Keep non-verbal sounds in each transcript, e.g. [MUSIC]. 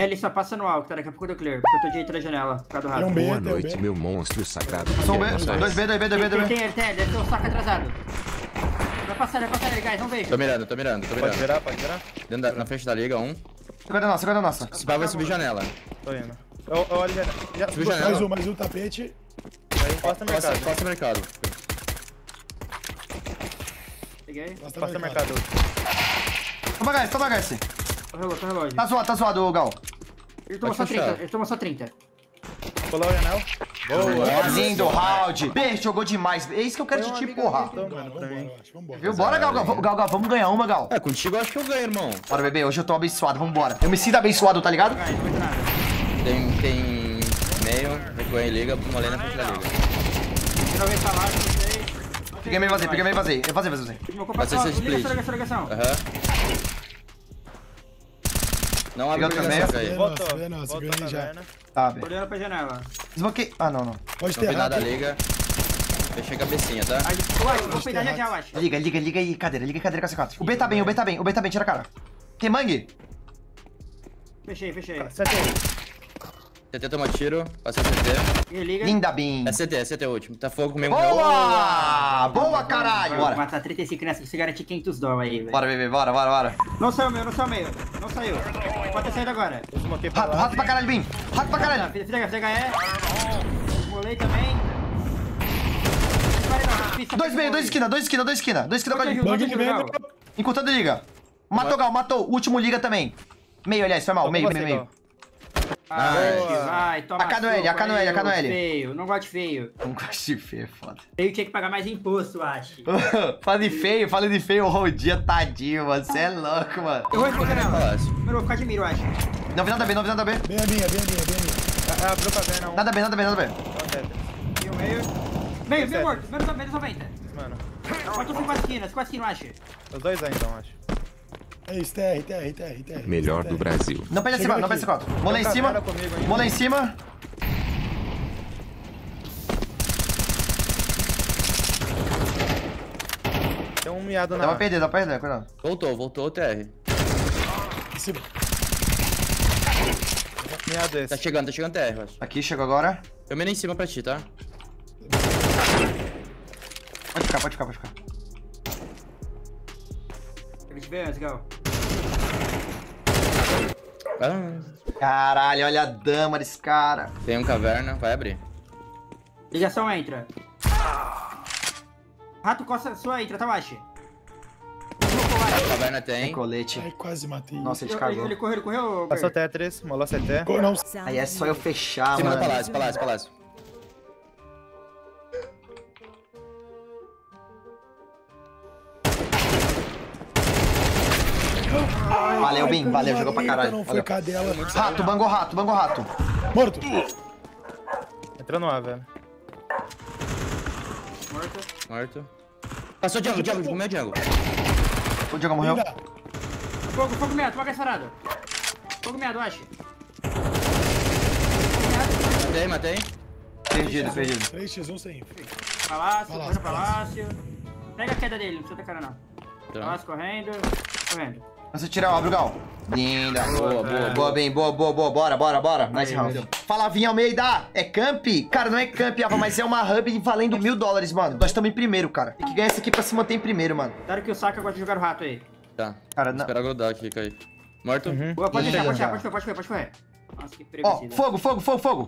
É, ele só passa no alto, tá? Daqui a pouco eu clear. Porque eu tô direito da janela, por causa do um rato. B, Boa noite, B. meu monstro sagrado. Só um B. Nossa, 2B, 2B, 2B, Tem, 2B. tem, ele tem, ele tem um saco atrasado. Vai passar, vai passar ele, guys, não vejo. Tô mirando, tô mirando, tô Pode mirando. virar, pode virar? Dentro da- na frente da liga, um. Segura a nossa, segura a nossa. Esse pau vai subir janela. Tô indo. Eu, eu olho já Subiu gostei. janela. Mais um, mais um tapete. Aí encosta no Costa, mercado. costa mercado. Peguei. No mercado. Toma gás, toma gás. Tô relógio, tô relógio. Tá zoado, tá zoado, Gal. Ele tomou só Pode fechar. 30, ele tomou só 30. Colou o anel. Boa. Lindo round. B, jogou demais. É isso que eu quero de ti, porra. Tô, Vambora, mano, vambora. Vambora. Viu? Bora, Gal, Gal, Gal, Gal, vamos ganhar uma, Gal. É, contigo eu acho que eu ganho, irmão. Bora, bebê, hoje eu tô abençoado, vambora. Eu me sinto abençoado, tá ligado? Tem, tem meio, recuei em liga, uma lei na frente da liga. Peguei meio vazio, peguei meio vazio. Eu vazio, vazio. Vai ser esse liga split. essa ligação, ligação. Aham. Não abre a outra ligação, meia. aí. Voltou. Vê nossa, Voltou ganhei na já. Tá, B. Olhando pra janela. Desbloqueei. Ah, não, não. Pode ter nada liga. Fechei a cabecinha, tá? Uai, vou peidar já já, eu acho. Liga, liga, liga aí, cadeira, liga cadeira com a C4. O B tá bem, o B tá bem, o B tá bem, tira a cara. Tem mangue? Fechei, fechei. Aí. CT toma tiro, passei CT. Liga. Linda, Bin. É CT, é CT último. Tá fogo comigo. Boa! Boa, caralho! Vou Bora. matar 35 nessa, você garantir 500 dólares aí, velho. Bora, bebê, bora, bora, bora. Não saiu meu, não saiu meu. Não saiu. Pode ter saído agora. Eu desmoquei pra Rato, rato pra caralho, Bin. Rato pra caralho. fiz HE. Molei também. Dois meio, dois esquina, dois esquina, dois esquina. Dois esquina com a gente. Encurtando liga. Matou, Gal, matou. Último liga também. Meio, aliás, foi mal. Meio, meio, meio. Gal. Vai, Boa. vai, toma AK no L, AK no L, AK no L. Feio, não gosto de feio. Não gosto de feio, é foda. Feio tinha que pagar mais imposto, acho. [LAUGHS] fala de feio, fala de feio. O dia tadinho, mano. Você é louco, mano. Eu vou responder nela. Eu vou ficar de miro, eu acho. Não vi nada B, não vi nada B. Bem a minha, bem a minha, bem a minha. Ah, Abriu caverna um. Nada B, nada B, nada B. Só sete. E o meio. Meio, meio morto. Menos, menos 90. Mano. Faltam 5 esquinas, 5 esquinas, eu acho. Os dois aí então, acho. É isso, TR, TR, TR, TR. Melhor do Brasil. Não perde a Chega cima, não perde a C4. Vou lá em cima. Vou lá em cima. Tem um miado Dá na... pra perder, dá pra perder, cuidado. Voltou, voltou o TR. Em cima. Miado Tá esse. chegando, tá chegando TR, eu acho. Aqui, chegou agora. Eu mirei em cima pra ti, tá? Pode ficar, pode ficar, pode ficar. Ver, antes, Gal? Ah, Caralho, olha a dama desse cara. tem um caverna, vai abrir. Ligação entra. Rato costa sua entra, tá, Washi? Caverna Tem tem. colete. Ai, quase matei. Nossa, ele cagou. ele correu, ele correu. Passou Ber? Tetris, molou CT. Não, Aí é só eu fechar, do mano. palácio, palácio, palácio. Valeu, Bim, valeu, jogou pra caralho. Não foi cadela. Rato, bangou rato, bangou rato. Morto. Entrou no A, velho. Morto. Morto. Passou Django, Django, comeu Django. O Diogo morreu. Fogo, fogo meado, fogo sarado. Fogo meado, Washi. Matei, matei. Perdido, perdido. 3x1 sem. Palácio, Palácio, correndo palácio. Pega a queda dele, não precisa ter cara não. Tá. Palácio correndo, correndo. Você tirar, ó, Brugal. Linda. Boa, boa, Boa, bem, boa, boa, boa. Bora, bora, bora. Nice round. Fala, Vinha Almeida. É camp? Cara, não é camp, Ava, mas é uma hub valendo mil dólares, mano. Nós estamos em primeiro, cara. Tem que ganhar essa aqui pra se manter em primeiro, mano. Claro que o Saka gosta de jogar o rato aí. Tá. Cara, não. Espera grudar aqui, cair. Morto? Boa, pode deixar, pode deixar, pode correr, pode correr, pode correr. Nossa, que Ó, fogo, fogo, fogo, fogo.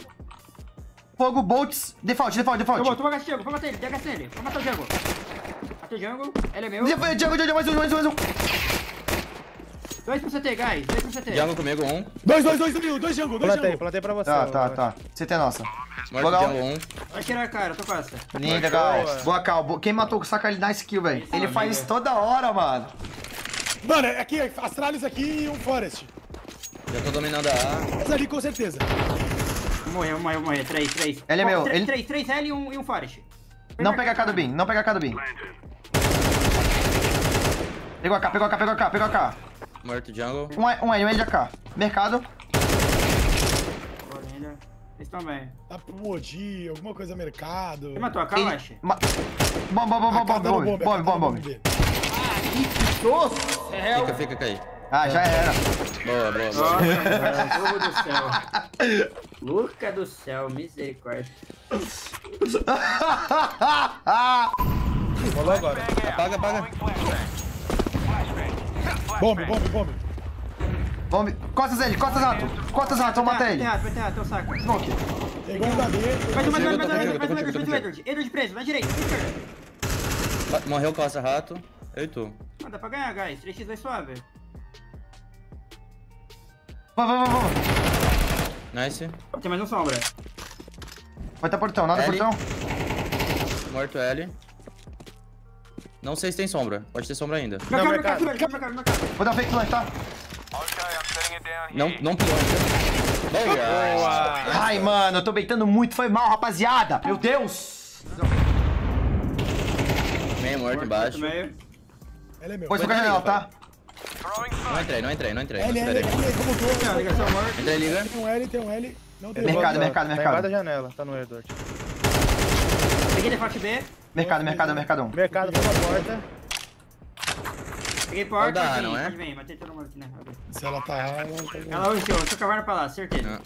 Fogo, bolts. Default, default, default. Tomou, toma o Django, vou matar ele, DHC ele. Vou matar o Django. Matei o Django, ele é meu. Django, Django, Django, mais um, mais um, mais um. Dois pro CT, guys, dois pro CT. Django comigo, um. Dois, dois, dois, dois, dois Django, dois Plantei, Django. plantei pra você. Tá, tá, tá. CT é nossa. Legal. Django, um. Vai tirar a cara, tô costa. Linda, Boa. guys. Boa, Cal. Quem matou o Saka, ele dá skill, velho. Ele faz isso toda hora, mano. Mano, é aqui, Astralis aqui e um Forest. Já tô dominando a A. Essa ali com certeza. Morreu, morreu, morreu. Três, três. Ele é meu, Três, ele- três, três L e um, e um Forest. Não pega a K do Bin, não pega a K do Bin. Pegou a K, pegou a K, pegou a K, pegou a K. Morto Django. Um, um L, um L de AK. Mercado. Eles estão bem. Dá pro Modi, alguma coisa mercado. Você matou a K, Ele- Washi? Ma... Bom, bom, bom, bom, bom, bom, bombe, bom, bom, bom. bombe. Nossa, Fica, fica, cair. Ah, já era. Boa, boa, boa. Nossa, do céu. Luca do céu, misericórdia. [LAUGHS] Rolou agora. Apaga, apaga. Bombe, bombe, bombe. Vamos. Costas ele, costas rato. Costas rato, vamos matar ele. Vai ter vai ter rato, teu saco. Smoke. Pegou um da B. Vai ter mais, contigo, mais, eu tô mais, contigo, mais, eu tô mais, Edward. Edward preso, na direita, esquerda. Morreu Costa Rato. Eu e tu. Ah, dá pra ganhar, guys. 3x vai suave. Vamos, vamos, vamos. Nice. Tem mais um sombra. Vai ter portão, nada L. portão. Morto L. Não sei se tem sombra. Pode ter sombra ainda. Mercado, mercado. mercado, mercado, mercado. Vou dar fake plant, tá? Não, não pulou ainda. Boa. Ai, mano, eu tô beitando muito. Foi mal, rapaziada. Meu Deus. Meio morto embaixo. Meio. Ele é meu. Pode jogar janela, tá? Não entrei, não entrei, não entrei. L, L, Esperei. L, como tu? morta. Entrei, liga. Tem um L, tem um L. Não tem Mercado, outro. mercado, Tá mercado. embaixo da janela, tá no Edward. Peguei default B. Mercado, mercado, mercado. Mercado pela porta. Peguei porta. Dar, vir, não é? Vir, matei todo mundo aqui, né? Se ela tá ela tá- Ela hoje, eu tô cavando pra lá, certeza. Não.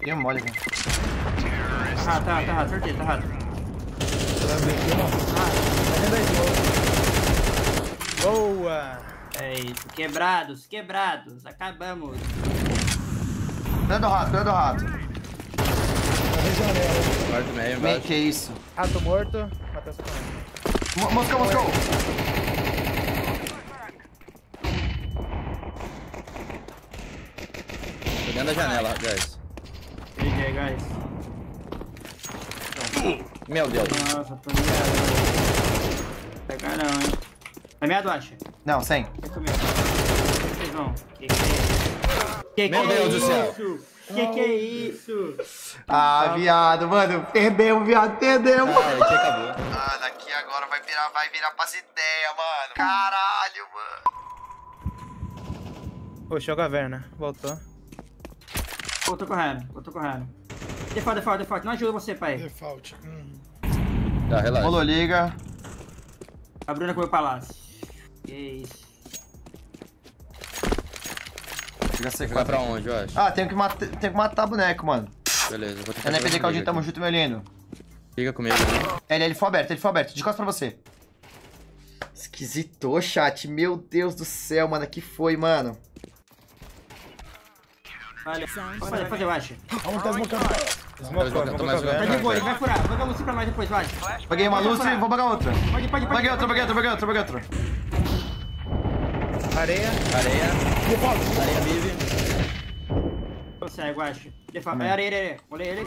Tem um mole, velho. Ah, tá, tá certeza, tá errado. ela vem aqui, ó. Boa! É isso, quebrados, quebrados, acabamos. Cuidado do rato, cuidado do rato. Janela. Morto meio Meio embaixo. que isso. Rato morto. Matheus tá. Mo- Moscou, Moscou. Tô dentro da janela, guys. GG, guys. Meu Deus. Nossa, tô meado. Pegar não, hein. É meado, acha? Não, sem. É. Vocês vão. Que que é isso? Que Meu que Deus é do céu. Que que é isso? Ah, viado, mano. Perdemos, viado, perdemos. Ah, aqui acabou. Mano, aqui agora vai virar, vai virar pras ideias, mano. Caralho, mano. Puxou a caverna. Voltou. Pô, tô correndo, pô, tô correndo. Default, default, default. Não ajuda você, pai. Default. Hum. Tá, relaxa. Rolou liga. A Bruna comeu palácio. Que isso. Fica Vai C4. pra onde, eu acho? Ah, tenho que, matar, tenho que matar boneco, mano. Beleza, vou tentar. NPD Caldinho, tamo junto, meu lindo. Fica comigo. né? Ele, ele foi aberto, ele foi aberto. De costas pra você. Esquisitou, chat. Meu Deus do céu, mano. Que foi, mano? Olha, pode fazer, fazer, eu acho. Aonde tá esmocando? Smocou, tô smocou a mais Tá caverna. de boa, ele vai furar. Joga a luz pra nós depois, vai. Paguei uma luz e vou pagar outra. Pode, pode, pode. Paguei outra, paguei outra, paguei outra, paguei outra. Areia. Areia. Default. Areia vive. Consegue, eu acho. Default. É areia, areia. Olhei ele.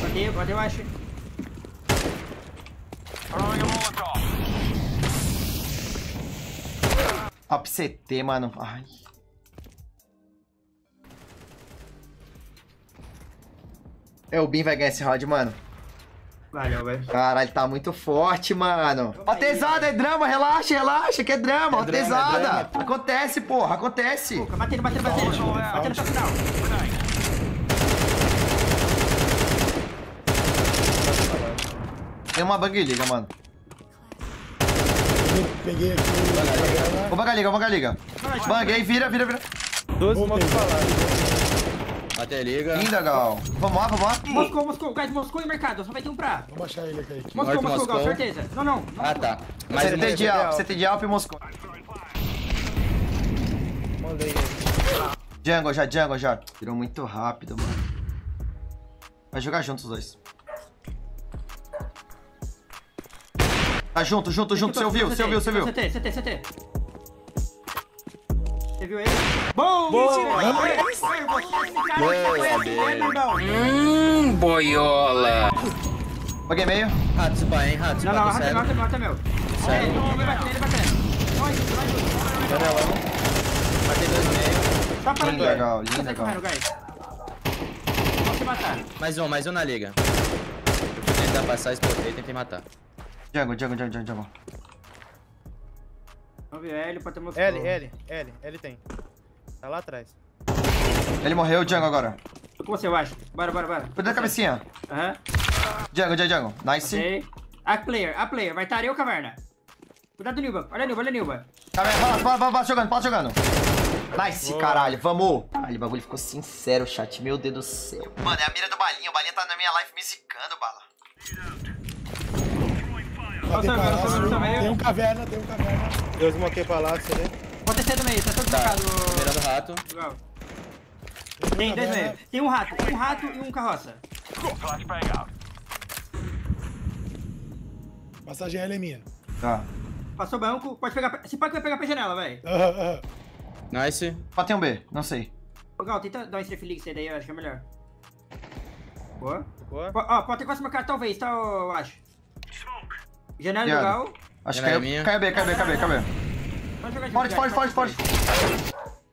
Bateu, bateu, eu acho. Top CT, mano. Ai. É, o Bin vai ganhar esse round, mano. Valeu, velho. Caralho, tá muito forte, mano. Ó, tesada, é drama, relaxa, relaxa, que é drama, ó, É drama, é. Acontece, porra, acontece. Batendo, batendo, batendo. Batendo pra final. Tem uma bug liga, mano. Peguei aqui. Vou bagar liga, vou bagar liga. Aí, vira, vira, vira. Duas smokes pra Matei, liga. Linda, Gal. Vamos lá, vamos lá. Moscou, Moscou. Guys, Moscou e mercado. Só vai ter um pra. Vamos achar ele aqui. Moscou, Morto, Moscou, Gal, Moscou. certeza. Não, não. não. Ah, tá. Mais CT uma. de Alp, CT de Alp e Moscou. Mandei ele. Jungle já, jungle já. Virou muito rápido, mano. Vai jogar juntos os dois. Tá junto, junto, junto. Você ouviu, você ouviu, você ouviu. CT, CT, CT. Você viu ele? Boa! Boa! Hum, boiola. Paguei meio. Pá, hein? Rato, se Não, não, cego. rata, rata, meu. Sério? Ele vai batendo, ele vai batendo. Vai, vai, vai. Janelão. Matei dois meio. Tá parando. Linda, Gal, linda, Tá Gal. correndo, guys. Vamos matar. Mais um, mais um na liga. Eu fui tentar passar, explotei tentei matar. Jungle, jungle, jungle, jungle, jungle. Vamos ver L, pode ter Moscou. L, L, L, L tem. Tá lá atrás. Ele morreu, jungle agora. Tô com você, eu acho. Bora, bora, bora. Cuida da cabecinha. Aham. Jungle, jungle, jungle. Nice. Ok. A player, a player. Vai estar eu, caverna. Cuidado do Nilba. Olha a Nilba, olha a Nilba. Tá vendo? Passa, passa, passa jogando, passa jogando. Nice, caralho. Vamos. Caralho, o bagulho ficou sincero, chat. Meu Deus do céu. Mano, é a mira do Balinha. O Balinha tá na minha live me zicando, bala. Nossa, nossa, nossa. Tem um caverna, tem um caverna. Eu smokei palácio ali. Pode descer do meio, tá todo Tá, trocado. mirando rato. Legal. Tem dois meio. Tem um rato, um rato e um carroça. Passagem aérea é minha. Tá. Passou banco, pode pegar. Se pode vai pegar pra janela, velho. [LAUGHS] Nice. Só tem um B, não sei. Ô, Gal, tenta dar um strafe leak aí, eu acho que é melhor. Boa. Boa. Ó, pode ter quase marcado, talvez, tá, eu acho. Janela do. Gal. Acho que Janela caiu, minha. caiu B, caiu B, caiu B, caiu B. Pode jogar de Forte, forte, forte, forte.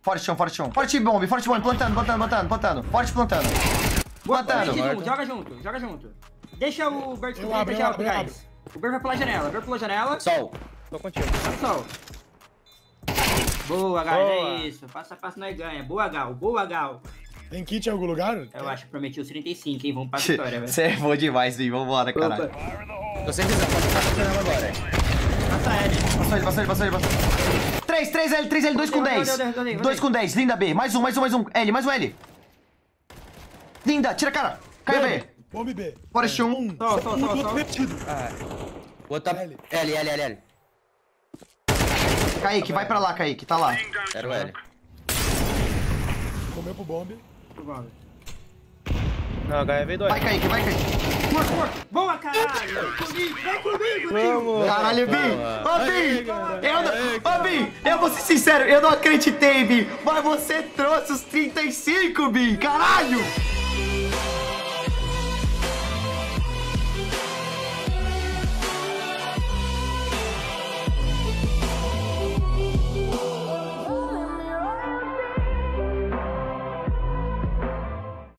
Forte chão, forte chão. Forte bomb, forte bomb. Plantando, plantando, plantando, plantando. Forte plantando. Boa, Plantando. junto, joga junto, joga junto. Deixa o Bert abro, eu guys. O Bert vai pular a janela, o Bert pulou a janela. Sol. Tô contigo. Sol. Boa, Gal, Boa. é isso. Passo a passo nós ganha. Boa, Gal, boa, Gal. Tem kit em algum lugar? Eu acho que prometi os 35, hein? Vamos pra [LAUGHS] vitória, velho. Você é bom demais, Vi. Vambora, caralho. Tô sem visão, pode passar por ela agora. Passa L. Passou ele, passou ele, passou ele, passou ele. 3, 3 L, 3 L, 2 com Deu, deu, 10. deu, deu, deu, deu, 2 deu. com 10, linda B. Mais um, mais um, mais um. L, mais um L. Linda, tira a cara. Caiu B. Bomb B. Forte 1. Um. Sol, sol, sol, outro metido. O outro tá... L. L, L, L. Kaique, vai pra lá, Kaique. Tá lá. Era o L. Comeu pro bomb. Não, HE veio dois. Vai, Kaique, vai, Kaique. Morto, morto. Boa, caralho. Vem comigo, vem comigo. Vamos. Caralho, Bi! Boa. Ô, Bi! Eu não... Ô, Bi! Eu vou ser sincero, eu não acreditei, Bi! Mas você trouxe os 35, Bi! Caralho!